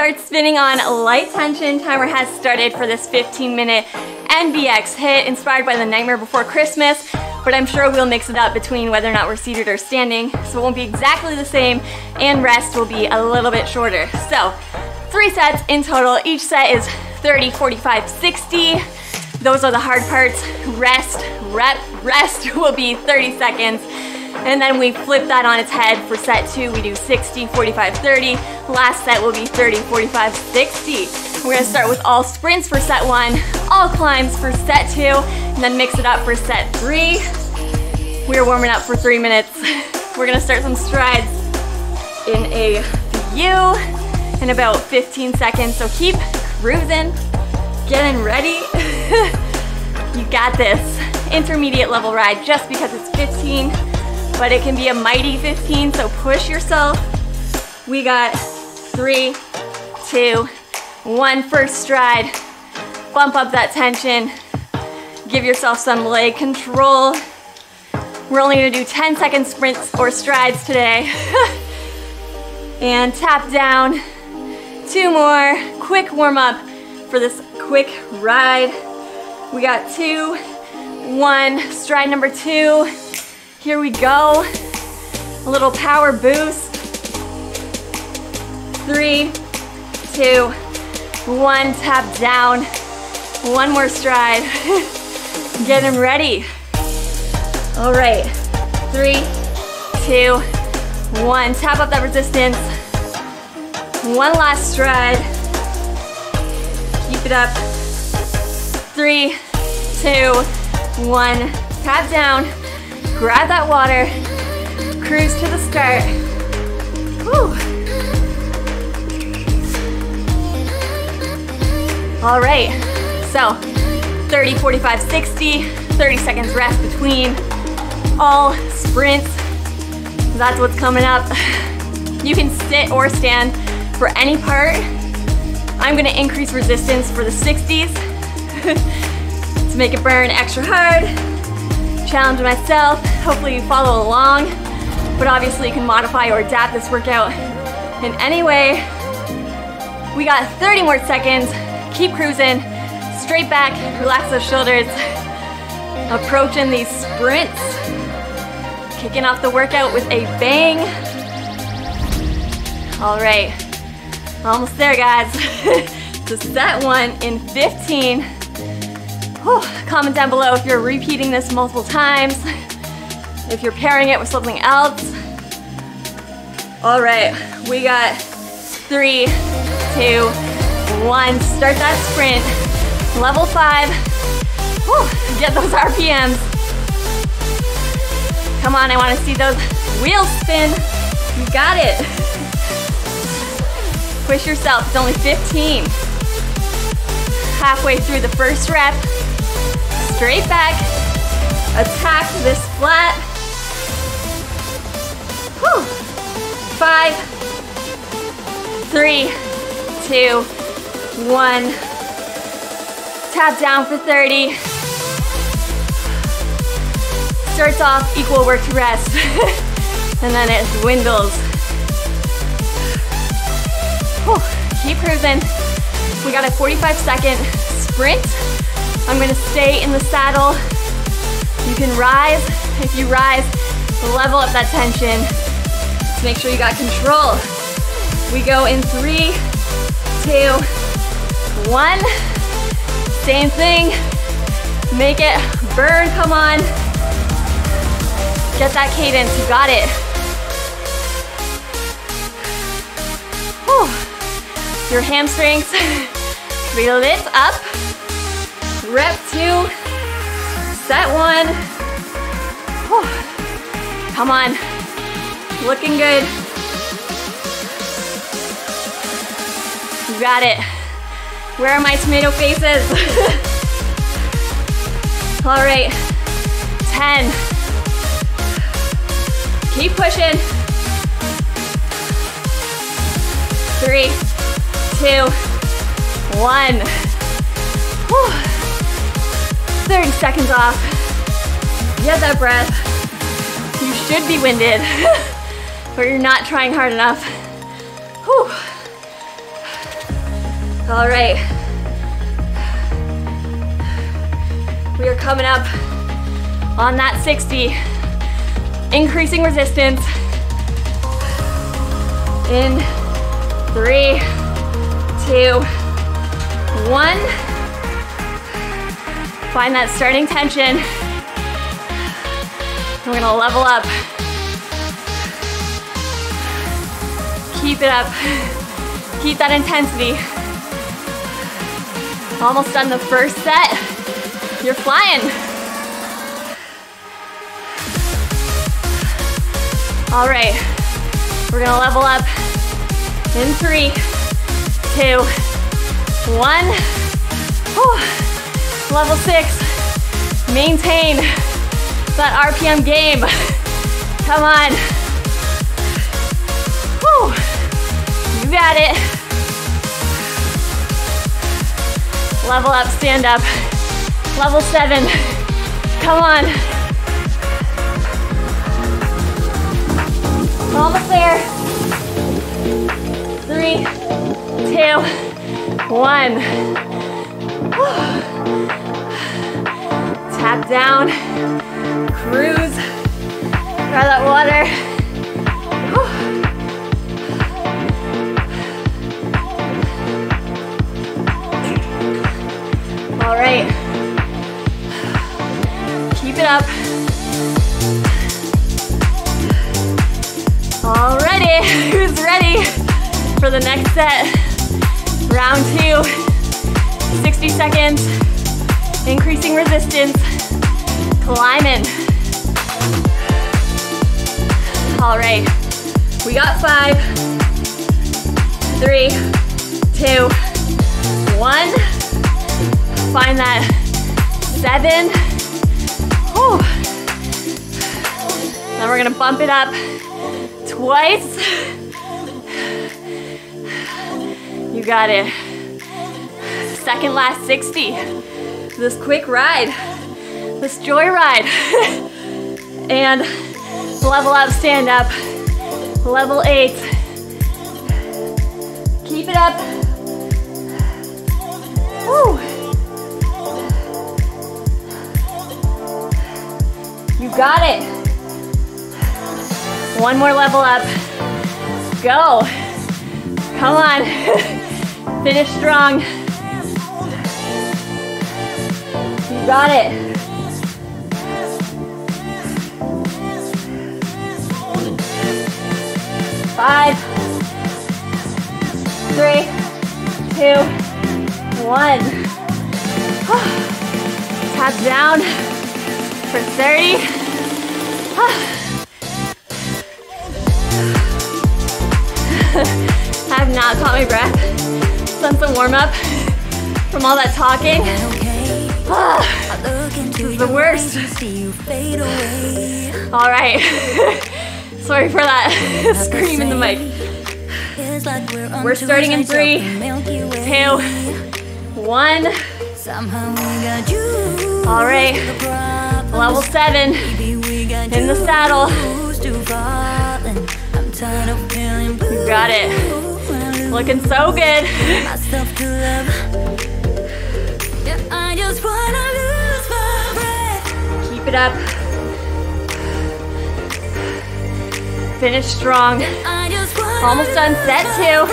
start spinning on light tension. Timer has started for this 15 minute NBX HIIT inspired by the Nightmare Before Christmas, but I'm sure we'll mix it up between whether or not we're seated or standing, so it won't be exactly the same, and rest will be a little bit shorter. So, three sets in total. Each set is 30, 45, 60. Those are the hard parts. Rest, rep, rest will be 30 seconds. And then we flip that on its head for set two. We do 60, 45, 30. Last set will be 30, 45, 60. We're gonna start with all sprints for set one, all climbs for set two, and then mix it up for set three. We're warming up for three minutes. We're gonna start some strides in a U in about 15 seconds. So keep cruising, getting ready. you got this. Intermediate level ride just because it's 15 but it can be a mighty 15, so push yourself. We got three, two, one. First stride. Bump up that tension. Give yourself some leg control. We're only gonna do 10 second sprints or strides today. and tap down. Two more. Quick warm up for this quick ride. We got two, one. Stride number two. Here we go. A little power boost. Three, two, one, tap down. One more stride. Getting ready. All right, three, two, one. Tap up that resistance. One last stride. Keep it up. Three, two, one. Tap down grab that water, cruise to the start. Whew. All right, so 30, 45, 60, 30 seconds rest between all sprints. That's what's coming up. You can sit or stand for any part. I'm gonna increase resistance for the 60s to make it burn extra hard challenge myself. Hopefully you follow along, but obviously you can modify or adapt this workout in any way. We got 30 more seconds. Keep cruising, straight back, relax those shoulders. Approaching these sprints. Kicking off the workout with a bang. All right, almost there guys. so set one in 15. Whew. Comment down below if you're repeating this multiple times, if you're pairing it with something else. All right, we got three, two, one. Start that sprint. Level five. Whew. Get those RPMs. Come on, I wanna see those wheels spin. You got it. Push yourself, it's only 15. Halfway through the first rep straight back, attack this flat. Whew. Five, three, two, one. Tap down for 30. Starts off equal work to rest, and then it dwindles. Whew. Keep cruising. We got a 45 second sprint I'm gonna stay in the saddle. You can rise. If you rise, level up that tension. Just make sure you got control. We go in three, two, one. Same thing. Make it burn, come on. Get that cadence, you got it. Whew. Your hamstrings, lift up. Rep two, set one. Whew. Come on, looking good. You got it. Where are my tomato faces? All right, 10. Keep pushing. Three, two, one. Whew. 30 seconds off. Get that breath. You should be winded, but you're not trying hard enough. Whew. All right. We are coming up on that 60. Increasing resistance. In three, two, one. Find that starting tension. We're gonna level up. Keep it up. Keep that intensity. Almost done the first set. You're flying. All right, we're gonna level up in three, two, one. Whew. Level six, maintain that RPM game. Come on. Whew. You got it. Level up, stand up. Level seven. Come on. Almost there. Three, two, one. Tap down, cruise, grab that water. All right. Keep it up. All ready. Who's ready for the next set? Round two. 60 seconds. Increasing resistance. Climbing. All right. We got five, three, two, one. Find that seven. Whew. Then we're gonna bump it up twice. You got it. Second last 60. This quick ride, this joyride and level up, stand up. Level eight. Keep it up. Woo. You got it. One more level up. Go. Come on. Finish strong. You got it. Five, three, two, one. Tap down for 30. I have not caught my breath. Done some warm up from all that talking. this is the worst. All right. Sorry for that scream in the mic. We're starting in three, two, one. All right. Level seven in the saddle. You got it. Looking so good. Keep it up. Finish strong. Almost done set two.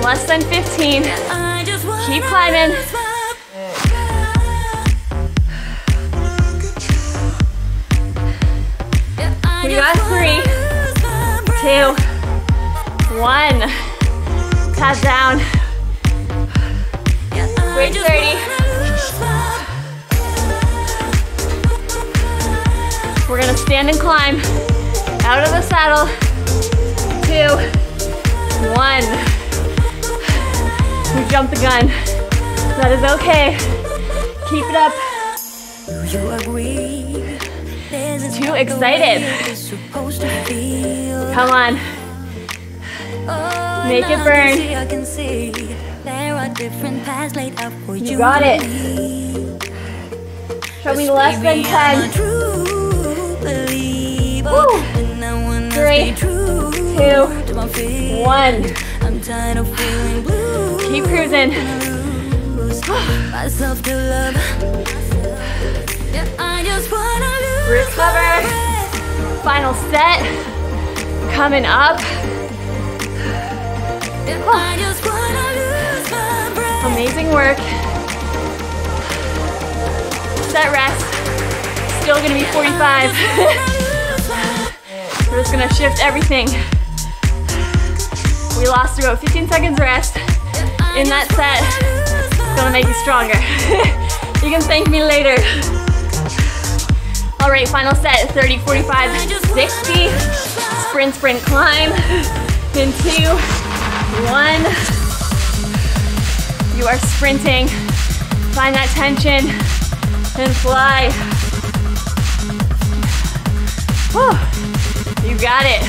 Less than 15. Keep climbing. We got three, two, one. Tap down. Bridge 30. We're gonna stand and climb out of the saddle. Two, one. We jumped the gun. That is okay. Keep it up. You agree? Too excited. Come on. Oh, Make it burn. I can see there are different paths laid out for you. You got it. Show me less than 10. True believer, Woo. and I wanna Three, stay true. two, one. I'm tired of feeling blue. Keep cruising. Myself to love. I just wanna lose. Final set. Coming up. Yeah, I just wanna lose my breath. Amazing work. Set rest. Still gonna be 45. We're just gonna shift everything. We lost about 15 seconds rest in that set. It's gonna make you stronger. you can thank me later. All right, final set, 30, 45, 60. Sprint, sprint, climb. In two, one. You are sprinting. Find that tension and fly. Whew. You got it.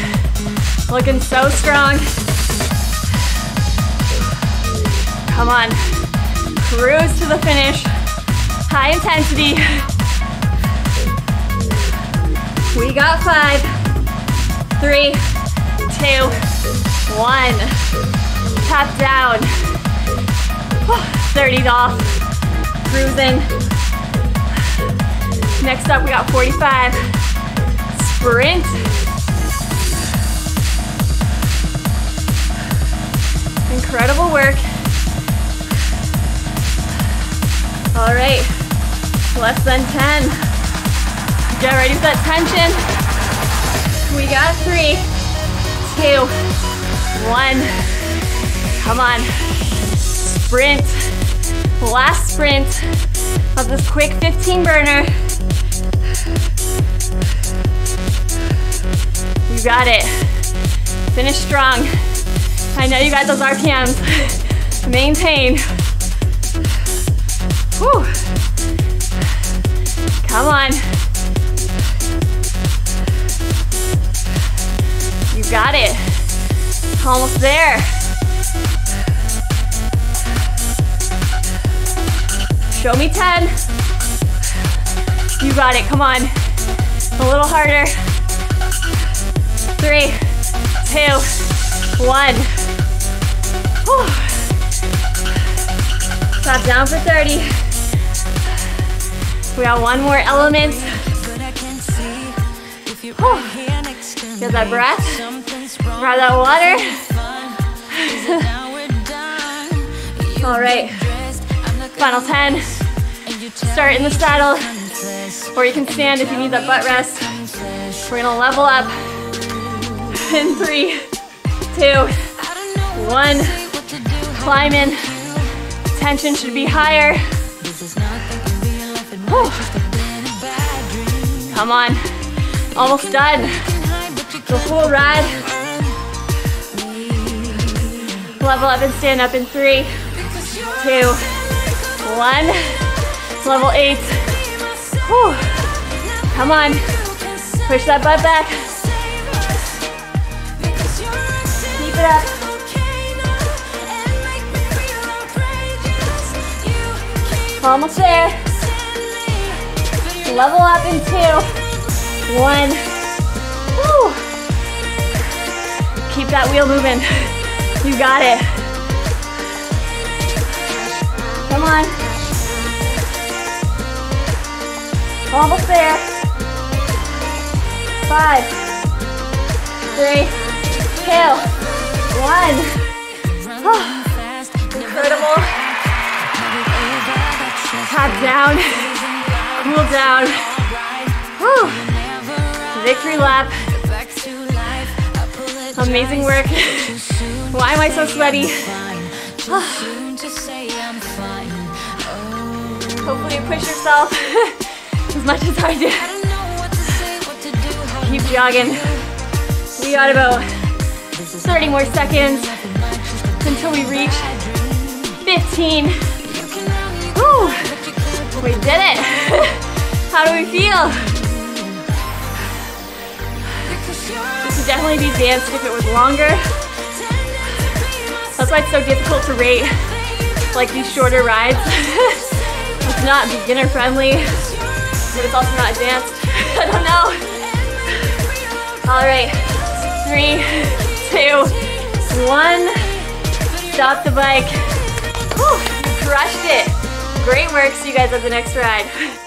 Looking so strong. Come on. Cruise to the finish. High intensity. We got five, three, two, one. Tap down. 30 off. Cruising. Next up, we got 45. Sprint. Incredible work. All right, less than 10. Get ready for that tension. We got three, two, one. Come on. Sprint. Last sprint of this quick 15 burner. Got it. Finish strong. I know you got those RPMs. Maintain. Whew. Come on. You got it. Almost there. Show me 10. You got it, come on. A little harder. Three, two, one. Whew. Drop down for 30. We got one more element. Get that breath. Grab that water. All right. Final 10. Start in the saddle, or you can stand if you need that butt rest. We're gonna level up in three, two, one. Climb in. Tension should be higher. Whew. Come on. Almost done. The full ride. Level up and stand up in three, two, one. Level eight. Whew. Come on. Push that butt back. Up. Almost there. Level up in two, one. Whew. Keep that wheel moving. You got it. Come on. Almost there. Five, three, two, one. Incredible. Tap down, cool down. Whew. Victory lap. Amazing work. Why am I so sweaty? Hopefully you push yourself as much as I did. Keep jogging. We got about 30 more seconds until we reach 15. Woo! We did it! How do we feel? This would definitely be danced if it was longer. That's why it's so difficult to rate like these shorter rides. it's not beginner friendly, but it's also not advanced. I don't know. All right, three, two, one. Stop the bike. Whew, crushed it. Great work. See you guys at the next ride.